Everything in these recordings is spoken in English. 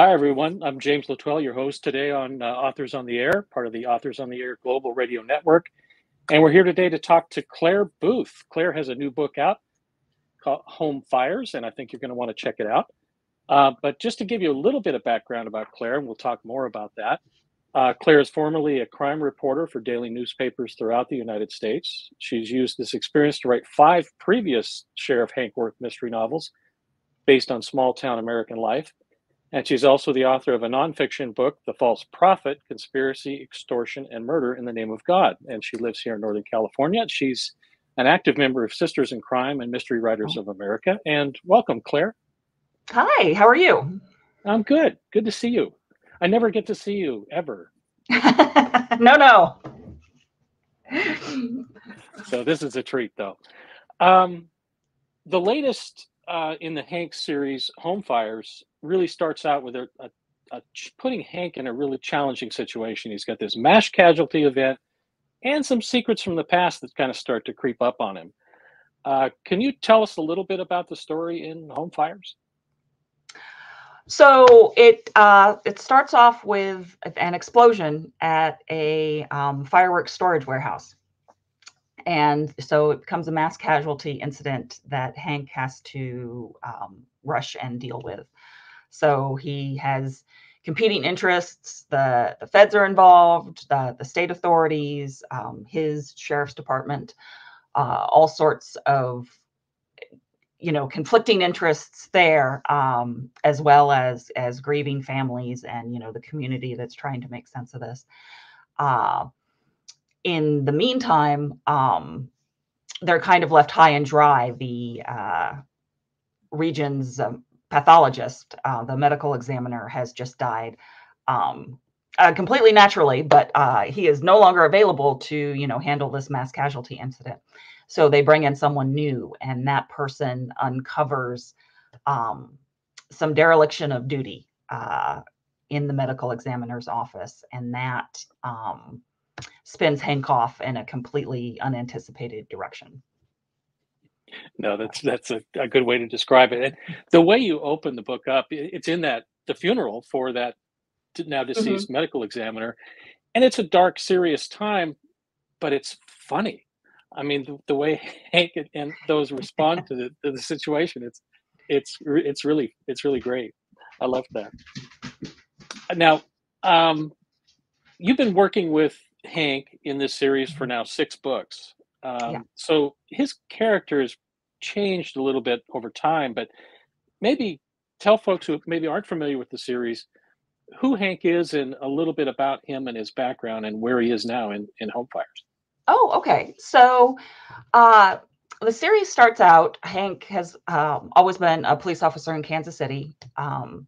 Hi, everyone. I'm James L'Etoile, your host today on uh, Authors on the Air, part of the Authors on the Air Global Radio Network. And we're here today to talk to Claire Booth. Claire has a new book out called Home Fires, and I think you're going to want to check it out. Uh, but just to give you a little bit of background about Claire, and we'll talk more about that. Uh, Claire is formerly a crime reporter for daily newspapers throughout the United States. She's used this experience to write five previous Sheriff Hank Worth mystery novels based on small town American life. And she's also the author of a nonfiction book, The False Prophet Conspiracy, Extortion, and Murder in the Name of God. And she lives here in Northern California. She's an active member of Sisters in Crime and Mystery Writers of America. And welcome, Claire. Hi, how are you? I'm good. Good to see you. I never get to see you ever. no, no. so this is a treat, though. Um, the latest uh, in the Hank series, Home Fires, really starts out with a, a, a, putting Hank in a really challenging situation. He's got this mass casualty event and some secrets from the past that kind of start to creep up on him. Uh, can you tell us a little bit about the story in Home Fires? So it uh, it starts off with an explosion at a um, fireworks storage warehouse, and so it becomes a mass casualty incident that Hank has to um, rush and deal with. So he has competing interests. The, the feds are involved, the, the state authorities, um, his sheriff's department, uh, all sorts of you know conflicting interests there um, as well as as grieving families and you know the community that's trying to make sense of this uh, in the meantime um, they're kind of left high and dry the uh, region's um, pathologist, uh, the medical examiner, has just died. Um, uh, completely naturally, but uh, he is no longer available to, you know, handle this mass casualty incident. So they bring in someone new, and that person uncovers um, some dereliction of duty uh, in the medical examiner's office, and that um, spins Hank off in a completely unanticipated direction. No, that's that's a, a good way to describe it. And the way you open the book up, it's in that the funeral for that now deceased mm-hmm. medical examiner, and it's a dark, serious time, but it's funny. I mean, the, the way Hank and those respond to the, to the situation, it's it's it's really it's really great. I love that. Now, um, you've been working with Hank in this series for mm-hmm. now six books. Um, yeah. So his character has changed a little bit over time, but maybe tell folks who maybe aren't familiar with the series who Hank is and a little bit about him and his background and where he is now in, in Home Fires. Oh, okay. So uh, the series starts out, Hank has um, always been a police officer in Kansas City. Um,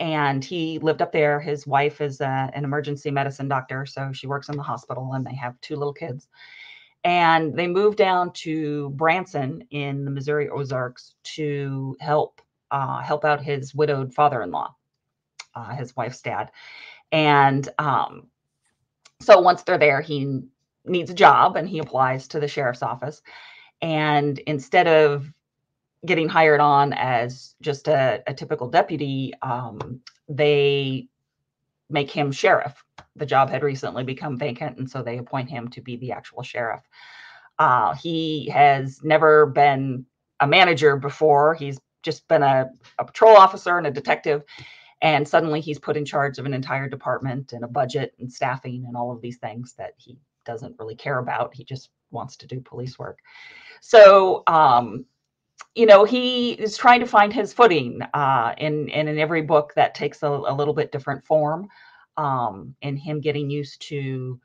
and he lived up there. His wife is a, an emergency medicine doctor, so she works in the hospital, and they have two little kids. And they moved down to Branson in the Missouri Ozarks to help uh, help out his widowed father-in-law, uh, his wife's dad, and um, so once they're there, he needs a job and he applies to the sheriff's office, and instead of getting hired on as just a, a typical deputy, um, they make him sheriff. The job had recently become vacant, and so they appoint him to be the actual sheriff. Uh, he has never been a manager before. He's just been a, a patrol officer and a detective. And suddenly he's put in charge of an entire department and a budget and staffing and all of these things that he doesn't really care about. He just wants to do police work. So, um, you know, he is trying to find his footing uh, in, in, in every book that takes a, a little bit different form. Um, and him getting used to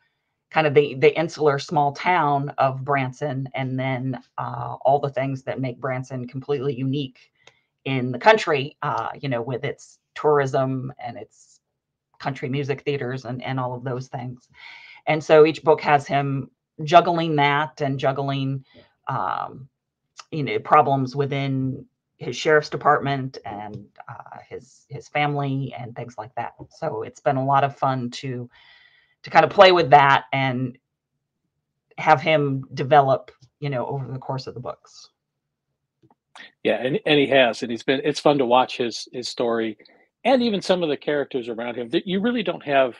kind of the the insular small town of Branson, and then uh, all the things that make Branson completely unique in the country. Uh, you know, with its tourism and its country music theaters and and all of those things. And so each book has him juggling that and juggling um, you know problems within his sheriff's department and uh, his his family and things like that. So it's been a lot of fun to to kind of play with that and have him develop, you know, over the course of the books. Yeah, and, and he has, and he's been. It's fun to watch his his story, and even some of the characters around him that you really don't have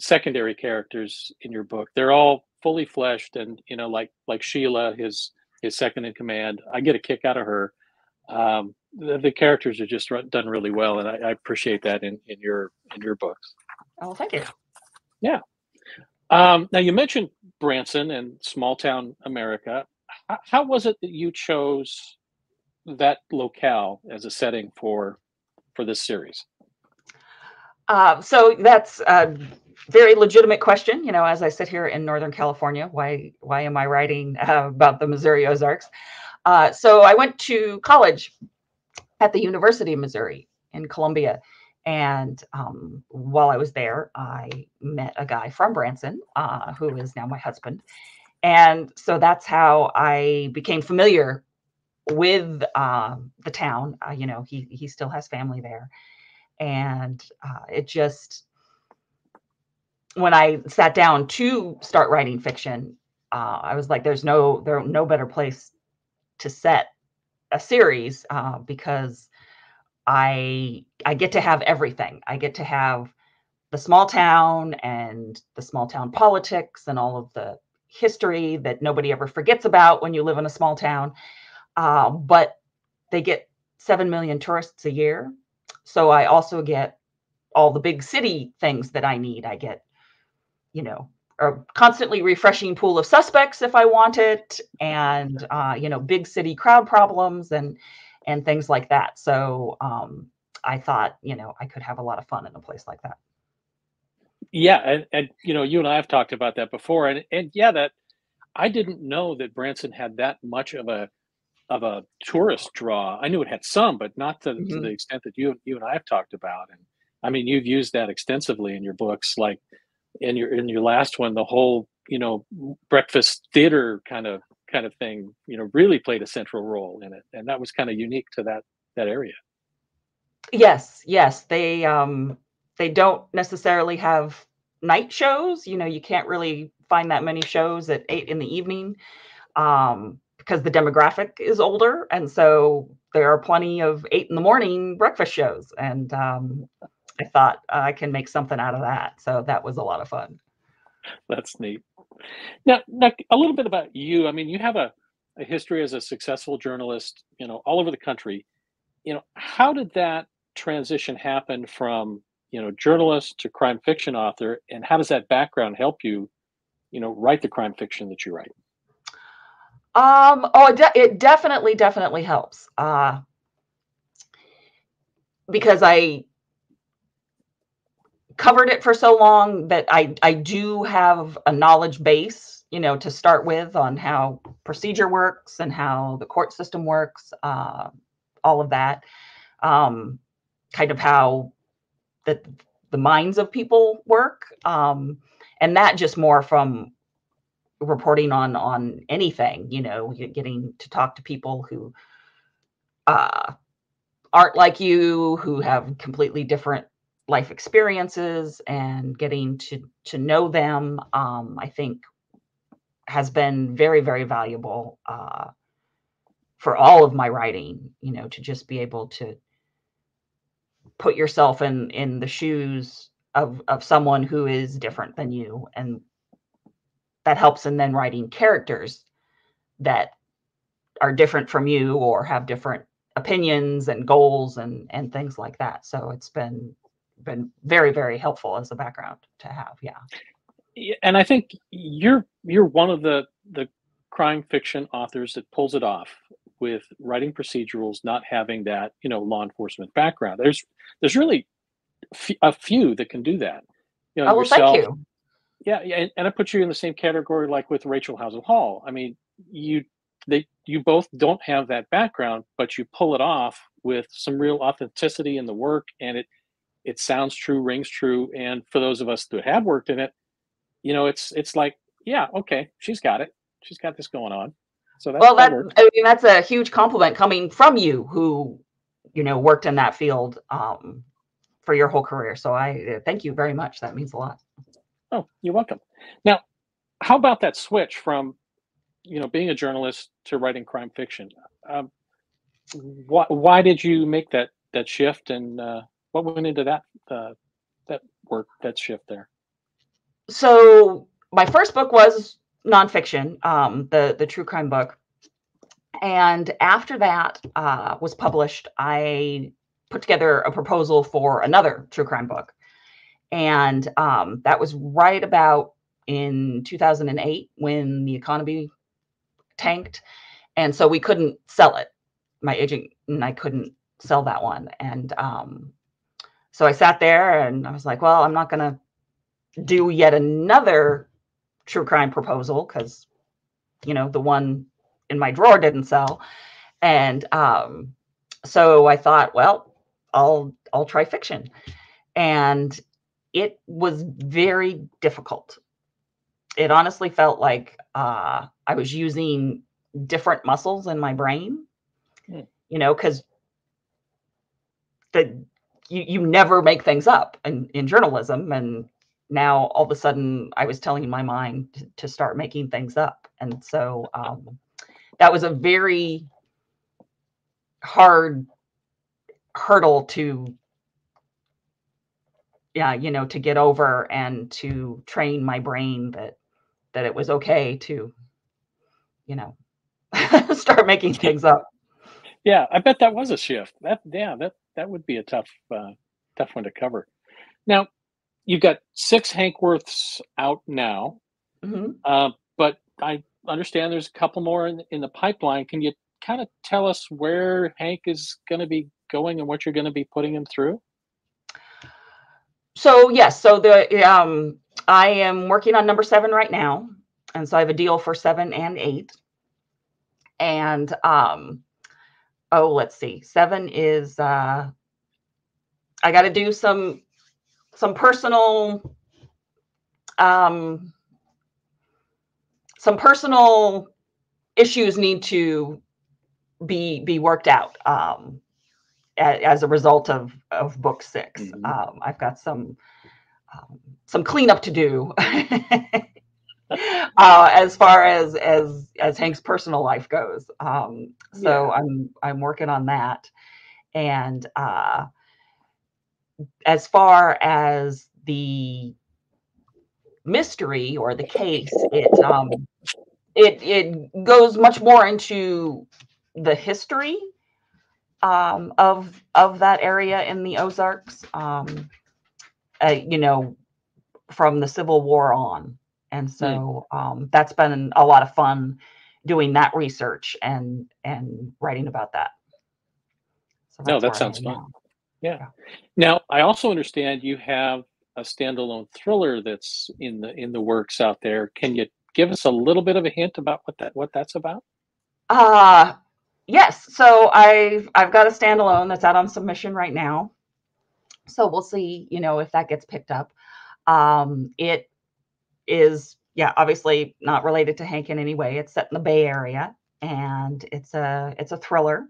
secondary characters in your book. They're all fully fleshed, and you know, like like Sheila, his his second in command. I get a kick out of her. Um, the, the, characters are just done really well, and I, I, appreciate that in, in your in your books. Oh, thank you. Yeah. Um, now you mentioned Branson and small town America. How, how was it that you chose that locale as a setting for for this series? Uh, so that's a very legitimate question. You know, as I sit here in Northern California, why why am I writing uh, about the Missouri Ozarks? Uh, so I went to college at the University of Missouri in Columbia. And um, while I was there, I met a guy from Branson, uh, who is now my husband. And so that's how I became familiar with uh, the town. Uh, you know, he he still has family there, and uh, it just when I sat down to start writing fiction, uh, I was like, "There's no there no better place to set a series uh, because I I get to have everything. I get to have the small town and the small town politics and all of the history that nobody ever forgets about when you live in a small town. Uh, but they get 7 million tourists a year. So I also get all the big city things that I need. I get, you know, a constantly refreshing pool of suspects if I want it, and uh, you know, big city crowd problems and and things like that. So um, I thought, you know, I could have a lot of fun in a place like that. Yeah, and, and you know, you and I have talked about that before, and and yeah, that I didn't know that Branson had that much of a of a tourist draw. I knew it had some, but not to, mm-hmm. to the extent that you you and I have talked about. And I mean, you've used that extensively in your books, like in your in your last one, the whole you know breakfast theater kind of kind of thing, you know, really played a central role in it, and that was kind of unique to that that area. Yes, yes, they um they don't necessarily have night shows. You know, you can't really find that many shows at eight in the evening. Um, because the demographic is older, and so there are plenty of eight in the morning breakfast shows. And um, I thought uh, I can make something out of that, so that was a lot of fun. That's neat. Now, now, a little bit about you. I mean, you have a, a history as a successful journalist, you know, all over the country. You know, how did that transition happen from you know journalist to crime fiction author, and how does that background help you, you know, write the crime fiction that you write? Um, oh, it, de- it definitely, definitely helps. Uh, because I covered it for so long that I, I do have a knowledge base, you know, to start with on how procedure works and how the court system works, uh, all of that. Um, kind of how the, the minds of people work. Um, and that just more from reporting on on anything you know getting to talk to people who uh, aren't like you who have completely different life experiences and getting to to know them um, i think has been very very valuable uh, for all of my writing you know to just be able to put yourself in in the shoes of of someone who is different than you and that helps in then writing characters that are different from you or have different opinions and goals and and things like that. So it's been been very very helpful as a background to have yeah. And i think you're you're one of the the crime fiction authors that pulls it off with writing procedurals not having that you know law enforcement background. There's there's really a few that can do that. You know oh, well, yourself thank you. Yeah, yeah, and, and I put you in the same category like with Rachel Howzell Hall. I mean, you they you both don't have that background, but you pull it off with some real authenticity in the work, and it it sounds true, rings true. And for those of us who have worked in it, you know, it's it's like, yeah, okay, she's got it. She's got this going on. So that's well, that, I mean, that's a huge compliment coming from you, who you know worked in that field um, for your whole career. So I thank you very much. That means a lot. Oh, you're welcome. Now, how about that switch from, you know, being a journalist to writing crime fiction? Um, why, why did you make that that shift, and uh, what went into that uh, that work that shift there? So my first book was nonfiction, um, the the true crime book, and after that uh, was published, I put together a proposal for another true crime book, and um, that was right about in 2008 when the economy tanked, and so we couldn't sell it. My agent and I couldn't sell that one, and um, so I sat there and I was like, well, I'm not going to do yet another true crime proposal because you know the one in my drawer didn't sell. And um, so i thought well i'll i'll try fiction. And it was very difficult. It honestly felt like uh, i was using different muscles in my brain mm. you know because the you, you never make things up in, in journalism and now all of a sudden I was telling my mind to, to start making things up. And so um, that was a very hard hurdle to yeah you know to get over and to train my brain that that it was okay to you know start making things up. Yeah i bet that was a shift. That yeah that that would be a tough uh, tough one to cover now you've got six Hank Worths out now, mm-hmm. uh, but I understand there's a couple more in, in the pipeline. Can you kind of tell us where Hank is going to be going and what you're going to be putting him through? So yes, so the um, I am working on number seven right now, and so I have a deal for seven and eight. And um, oh, let's see, seven is uh, I got to do some some personal um, some personal issues need to be be worked out um, as, as a result of of book 6 mm-hmm. um, I've got some um, some cleanup to do uh, as far as as as Hank's personal life goes. Um, so yeah. I'm I'm working on that, and uh, as far as the mystery or the case, it um, it it goes much more into the history um, of of that area in the Ozarks. Um, uh, you know, from the Civil War on, and so mm. um, that's been a lot of fun doing that research and and writing about that. So no, that sounds fun. Now. Yeah. Now, I also understand you have a standalone thriller that's in the in the works out there. Can you give us a little bit of a hint about what that what that's about? Uh yes. So I've I've got a standalone that's out on submission right now. So we'll see, you know, if that gets picked up. Um it is yeah, obviously not related to Hank in any way. It's set in the Bay Area and it's a it's a thriller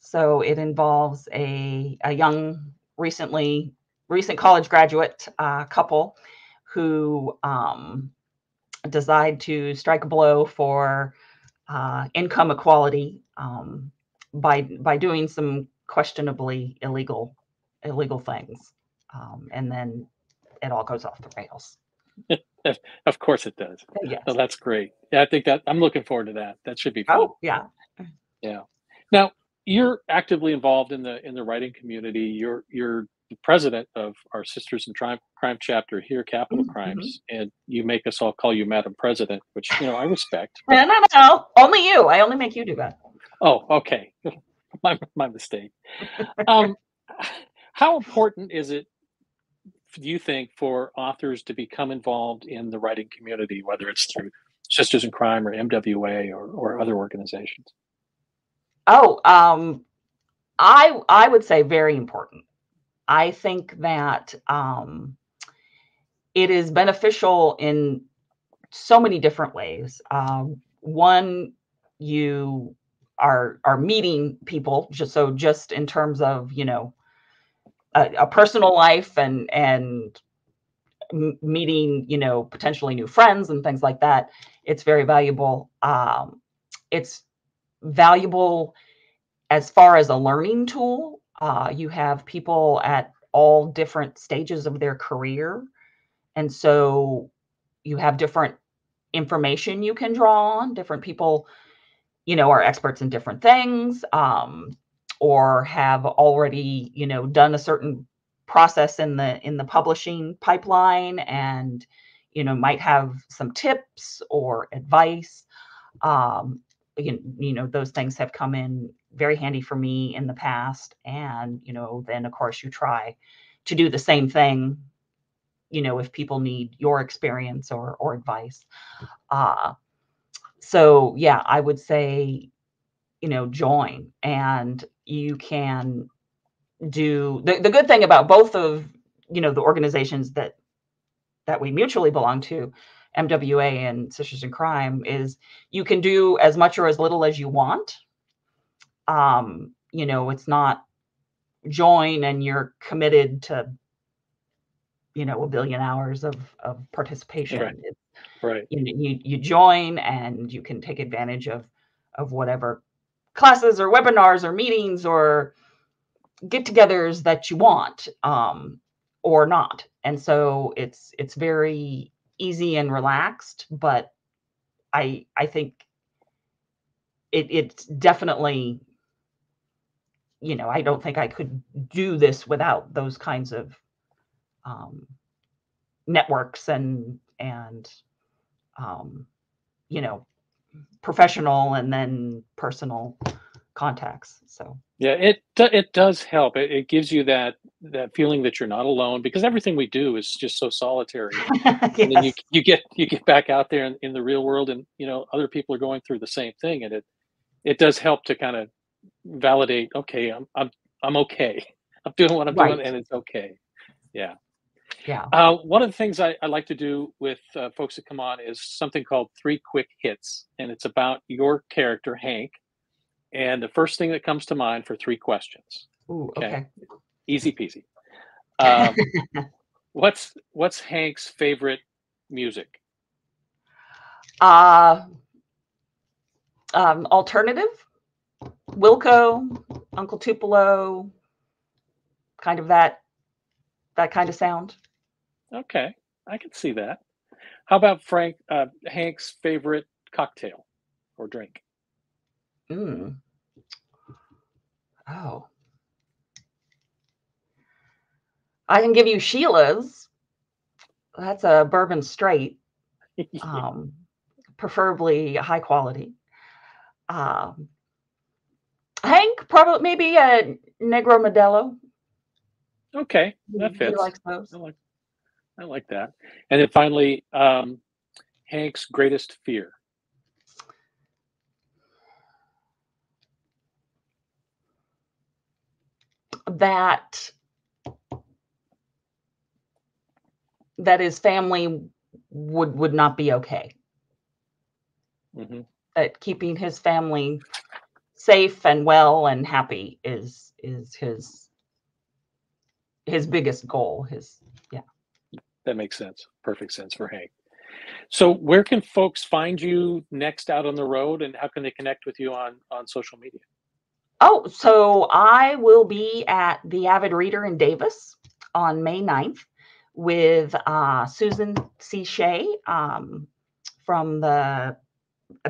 so it involves a, a young, recently recent college graduate uh, couple who um, decide to strike a blow for uh, income equality um, by by doing some questionably illegal illegal things, um, and then it all goes off the rails. of course it does. Yeah, so that's great. Yeah, I think that I'm looking forward to that. That should be fun. Oh yeah, yeah. Now, you're actively involved in the in the writing community. You're you're the president of our Sisters in Crime, Crime chapter here, Capital mm-hmm. Crimes, and you make us all call you Madam President, which you know I respect. no, no, no, only you. I only make you do that. Oh, okay, my my mistake. Um, how important is it, do you think, for authors to become involved in the writing community, whether it's through Sisters in Crime or MWA or, or other organizations? Oh, um, I I would say very important. I think that um, it is beneficial in so many different ways. Um, one, you are are meeting people just so just in terms of you know a, a personal life and and meeting you know potentially new friends and things like that. It's very valuable. Um, it's valuable as far as a learning tool Uh, you have people at all different stages of their career. And so you have different information you can draw on. Different people, you know, are experts in different things um, or have already, you know, done a certain process in the in the publishing pipeline and you know might have some tips or advice um, you, you know those things have come in very handy for me in the past. And you know then of course you try to do the same thing you know if people need your experience or or advice. Uh so yeah i would say you know join. And you can do the, the good thing about both of you know the organizations that that we mutually belong to MWA and Sisters in Crime is you can do as much or as little as you want. Um, you know, it's not join and you're committed to, you know, a billion hours of, of participation. Right. It's, Right. you, you you join and you can take advantage of of whatever classes or webinars or meetings or get-togethers that you want um, or not. And so it's it's very easy and relaxed, but I I think it it's definitely you know, I don't think I could do this without those kinds of um, networks and and um, you know professional and then personal contacts. So Yeah, it it does help. It, it gives you that that feeling that you're not alone because everything we do is just so solitary. And then you you get you get back out there in, in the real world, and you know other people are going through the same thing, and it it does help to kind of validate. Okay, I'm I'm I'm okay. I'm doing what I'm doing, and it's okay. Yeah. Yeah. Uh, one of the things I, I like to do with uh, folks that come on is something called three quick hits, and it's about your character Hank. And the first thing that comes to mind for three questions. Ooh, Okay, okay. easy peasy. Um, what's what's Hank's favorite music? Uh um alternative, Wilco, Uncle Tupelo, kind of that that kind of sound. Okay, I can see that. How about Frank uh, Hank's favorite cocktail or drink? Mm. Oh. I can give you Sheila's. That's a bourbon straight, um, preferably high quality. Um, Hank, probably maybe a Negra Modelo. okay, that he likes those. I like I like that. And then finally, um, Hank's greatest fear. That that his family would would not be okay. hmm That keeping his family safe and well and happy is is his his biggest goal. His yeah. That makes sense. Perfect sense for Hank. So, where can folks find you next out on the road, and how can they connect with you on on social media? Oh, so I will be at the Avid Reader in Davis on May 9th with uh, Susan C. Shea um, from the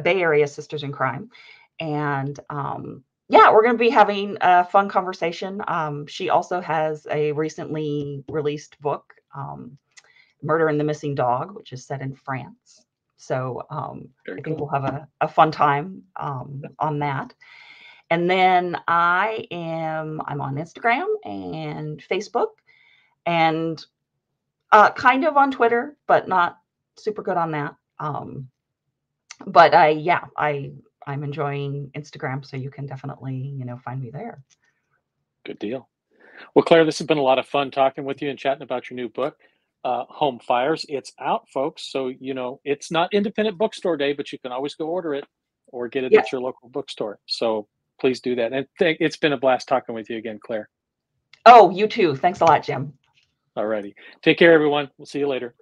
Bay Area Sisters in Crime. And um, yeah, we're going to be having a fun conversation. Um, she also has a recently released book, um, Murder and the Missing Dog, which is set in France. So um, I think cool. we'll have a, a fun time um, on that. And then I am I'm on Instagram and Facebook and uh, kind of on Twitter, but not super good on that. Um, but I yeah, I I'm enjoying Instagram, so you can definitely you know find me there. Good deal. Well, Claire, this has been a lot of fun talking with you and chatting about your new book, uh, Home Fires. It's out, folks. So, you know, it's not independent bookstore day, but you can always go order it or get it Yeah. at your local bookstore. So please do that. And th- it's been a blast talking with you again, Claire. Oh, you too. Thanks a lot, Jim. Alrighty. Take care, everyone. We'll see you later.